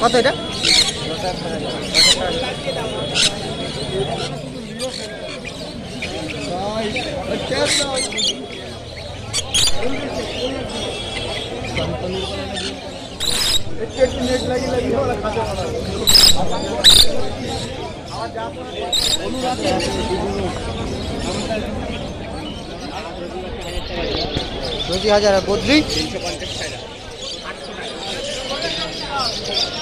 কত এটা দুই হাজার বদলি তিনশো পঞ্চাশ টাকা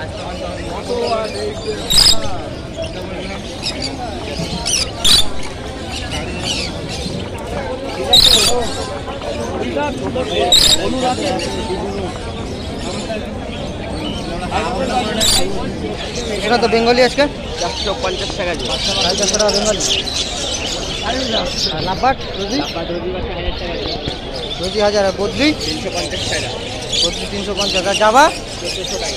এটা তো বেঙ্গলি আজকে চারশো পঞ্চাশ টাকা সাড়ে চারশো টাকা বেঙ্গলি লাভবাট রোজি রোজি হাজার বদলি তিনশো পঞ্চাশ টাকা বদলি তিনশো পঞ্চাশ টাকা যাবা চোদ্দশো টাকা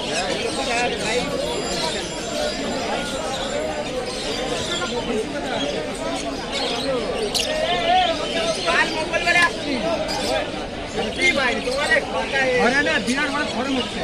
হরিয়ানা বিরাট বড় ফর্ম হচ্ছে